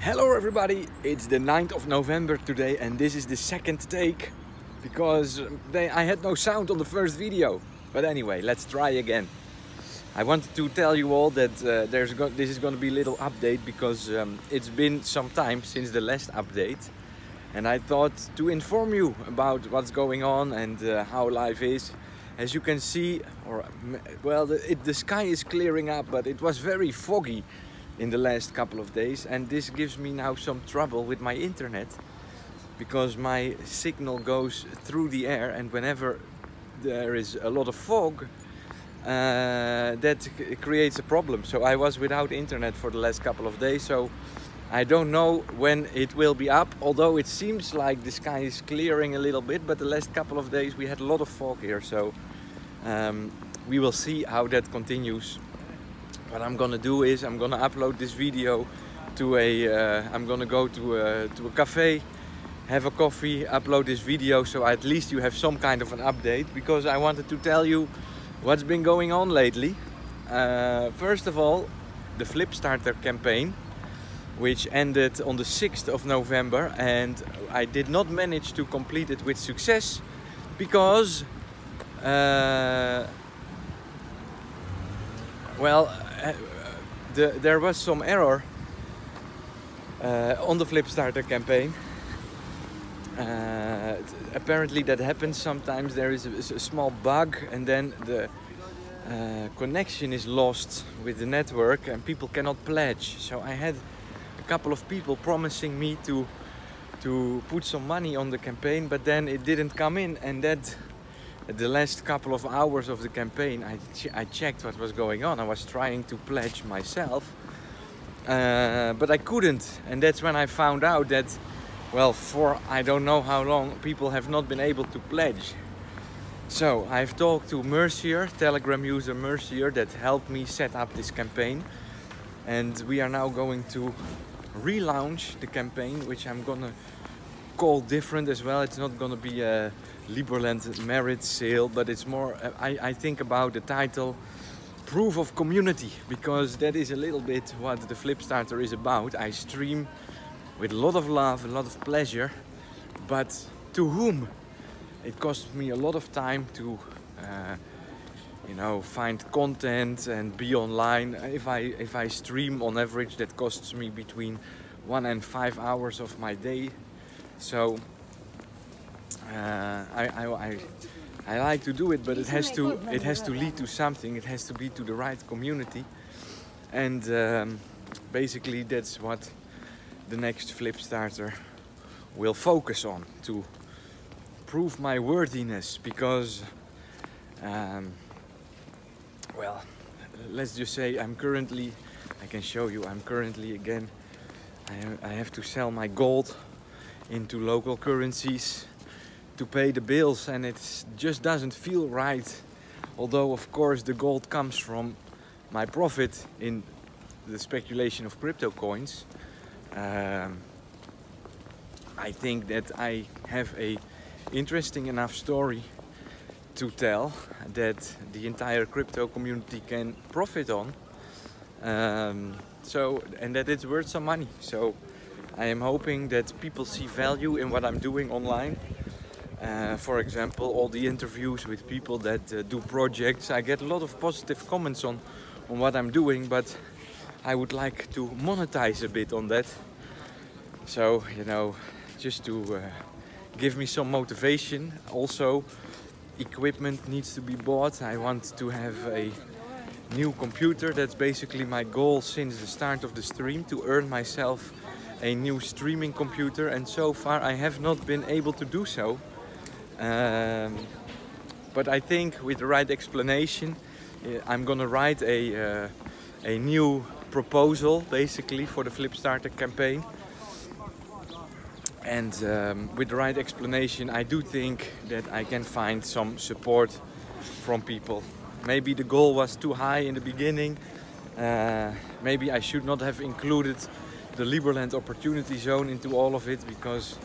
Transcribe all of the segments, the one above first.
Hello everybody, it's the 9th of November today and this is the second take because they, I had no sound on the first video. But anyway, let's try again. I wanted to tell you all that uh, there's this is going to be a little update because um, it's been some time since the last update and I thought to inform you about what's going on and uh, how life is. As you can see, or well, the, it, the sky is clearing up, but it was very foggy in the last couple of days and this gives me now some trouble with my internet because my signal goes through the air and whenever there is a lot of fog uh, that creates a problem. So I was without internet for the last couple of days so I don't know when it will be up although it seems like the sky is clearing a little bit but the last couple of days we had a lot of fog here so um, we will see how that continues what I'm gonna do is I'm gonna upload this video to a uh, I'm gonna go to a, to a cafe have a coffee upload this video so at least you have some kind of an update because I wanted to tell you what's been going on lately. Uh, first of all the Flipstarter campaign which ended on the 6th of November and I did not manage to complete it with success because uh, well uh, the, there was some error uh, on the Flipstarter campaign. Uh, apparently that happens sometimes. There is a, a small bug and then the uh, connection is lost with the network and people cannot pledge. So I had a couple of people promising me to to put some money on the campaign, but then it didn't come in and that the last couple of hours of the campaign, I, ch I checked what was going on. I was trying to pledge myself, uh, but I couldn't. And that's when I found out that, well, for I don't know how long, people have not been able to pledge. So I've talked to Mercier, Telegram user Mercier, that helped me set up this campaign. And we are now going to relaunch the campaign, which I'm gonna call different as well. It's not gonna be a Liberland merit sale, but it's more, uh, I, I think about the title Proof of Community, because that is a little bit what the Flipstarter is about. I stream with a lot of love, a lot of pleasure, but to whom? It costs me a lot of time to, uh, you know, find content and be online. If I if I stream on average, that costs me between one and five hours of my day. So uh, I, I, I, I like to do it, but it has to it has to lead to something. It has to be to the right community, and um, basically that's what the next Flipstarter will focus on to prove my worthiness. Because, um, well, let's just say I'm currently. I can show you. I'm currently again. I, I have to sell my gold into local currencies to pay the bills and it just doesn't feel right. Although of course the gold comes from my profit in the speculation of crypto coins. Um, I think that I have a interesting enough story to tell that the entire crypto community can profit on. Um, so and that it's worth some money. So I am hoping that people see value in what I'm doing online uh, for example, all the interviews with people that uh, do projects, I get a lot of positive comments on, on what I'm doing, but I would like to monetize a bit on that. So, you know, just to uh, give me some motivation. Also, equipment needs to be bought. I want to have a new computer. That's basically my goal since the start of the stream, to earn myself a new streaming computer. And so far I have not been able to do so. Um, but I think with the right explanation, uh, I'm gonna write a, uh, a new proposal basically for the Flipstarter campaign. And um, with the right explanation, I do think that I can find some support from people. Maybe the goal was too high in the beginning. Uh, maybe I should not have included the Liberland opportunity zone into all of it because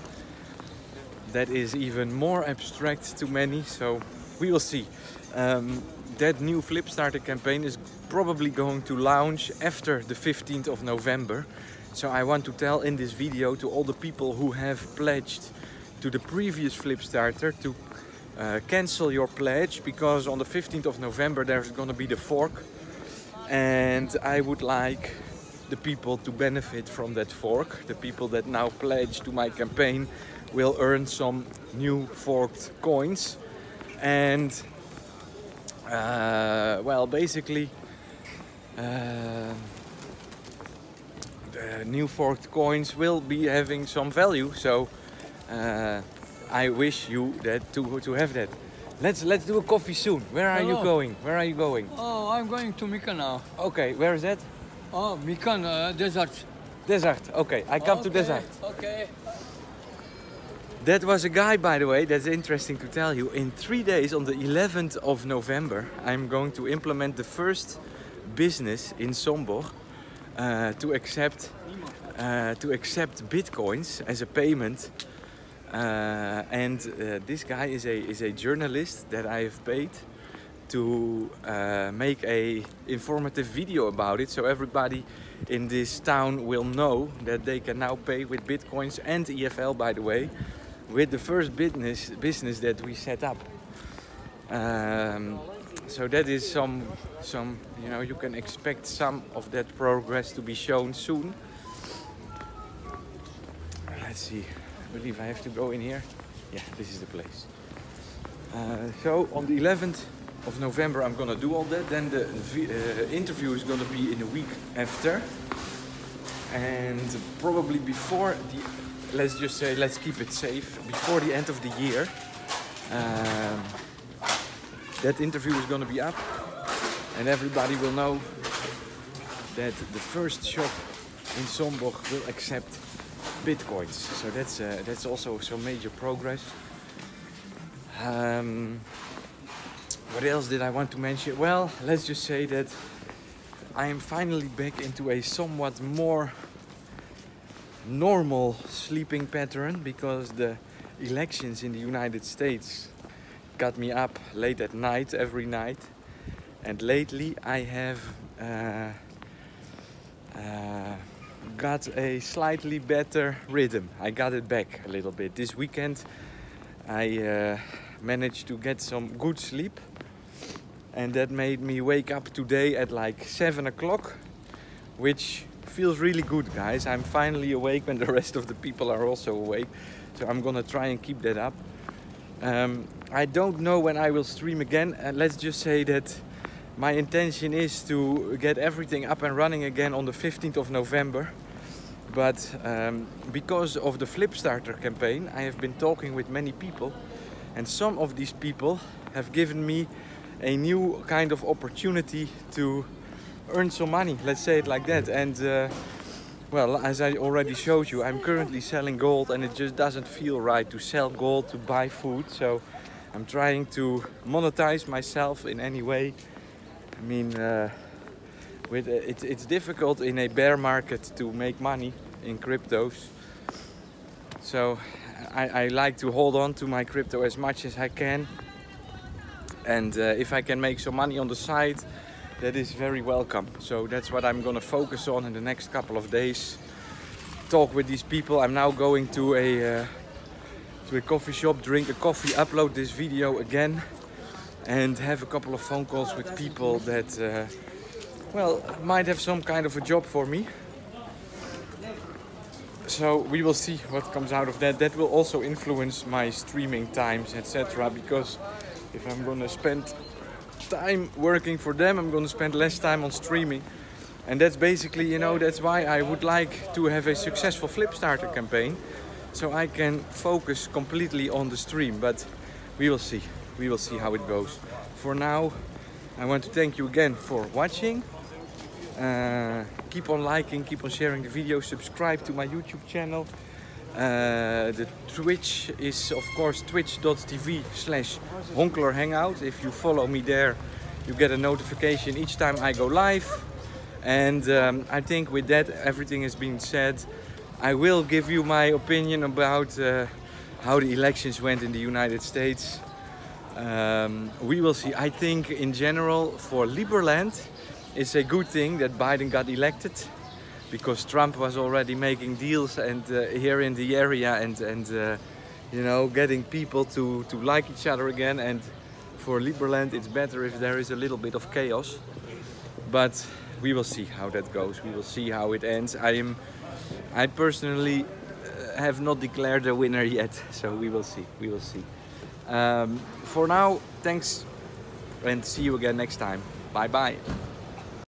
that is even more abstract to many. So we will see. Um, that new Flipstarter campaign is probably going to launch after the 15th of November. So I want to tell in this video to all the people who have pledged to the previous Flipstarter to uh, cancel your pledge because on the 15th of November there's gonna be the fork and I would like the people to benefit from that fork. The people that now pledge to my campaign will earn some new forked coins. And uh, well basically uh, the new forked coins will be having some value. So uh, I wish you that to to have that. Let's let's do a coffee soon. Where are you going? Where are you going? Oh, I'm going to Mika now. okay where is that Oh, Mikan uh, Desert. desert okay I come to desert Okay. That was a guy, by the way, that's interesting to tell you. In three days, on the 11th of November, I'm going to implement the first business in Sombor uh, to accept uh, to accept bitcoins as a payment. Uh, and uh, this guy is a is a journalist that I have paid to uh, make a informative video about it, so everybody in this town will know that they can now pay with bitcoins and EFL, by the way, with the first business business that we set up. Um, so that is some some you know you can expect some of that progress to be shown soon. Let's see. I believe I have to go in here. Yeah, this is the place. Uh, so on the 11th of November, I'm gonna do all that. Then the uh, interview is gonna be in a week after, and probably before the. Let's just say, let's keep it safe. Before the end of the year, um, that interview is gonna be up, and everybody will know that the first shop in Sombor will accept bitcoins. So that's uh, that's also some major progress. Um, what else did I want to mention? Well, let's just say that I am finally back into a somewhat more normal sleeping pattern because the elections in the United States got me up late at night every night, and lately I have. Uh, uh, got a slightly better rhythm. I got it back a little bit. This weekend I uh, managed to get some good sleep and that made me wake up today at like 7 o'clock which feels really good guys. I'm finally awake when the rest of the people are also awake so I'm gonna try and keep that up. Um, I don't know when I will stream again. Uh, let's just say that my intention is to get everything up and running again on the 15th of November. But um, because of the Flipstarter campaign, I have been talking with many people, and some of these people have given me a new kind of opportunity to earn some money. Let's say it like that. And uh, well, as I already showed you, I'm currently selling gold, and it just doesn't feel right to sell gold to buy food. So I'm trying to monetize myself in any way. I mean, uh, with uh, it's it's difficult in a bear market to make money in cryptos. So I, I like to hold on to my crypto as much as I can. And uh, if I can make some money on the side, that is very welcome. So that's what I'm gonna focus on in the next couple of days. Talk with these people. I'm now going to a uh, to a coffee shop, drink a coffee, upload this video again, and have a couple of phone calls with people that, uh, well, might have some kind of a job for me. So we will see what comes out of that. That will also influence my streaming times, etc. Because if I'm gonna spend time working for them, I'm gonna spend less time on streaming. And that's basically, you know, that's why I would like to have a successful Flipstarter campaign. So I can focus completely on the stream. But we will see. We will see how it goes. For now, I want to thank you again for watching. Uh, keep on liking, keep on sharing the video, subscribe to my YouTube channel. Uh, the Twitch is of course twitch.tv slash honkler hangout. If you follow me there, you get a notification each time I go live. And um, I think with that, everything has been said. I will give you my opinion about uh, how the elections went in the United States. Um, we will see. I think in general for Liberland, it's a good thing that Biden got elected because Trump was already making deals and uh, here in the area and and uh, you know getting people to to like each other again. And for Liberland it's better if there is a little bit of chaos. But we will see how that goes. We will see how it ends. I am I personally uh, have not declared a winner yet. So we will see. We will see. Um, for now thanks and see you again next time. Bye bye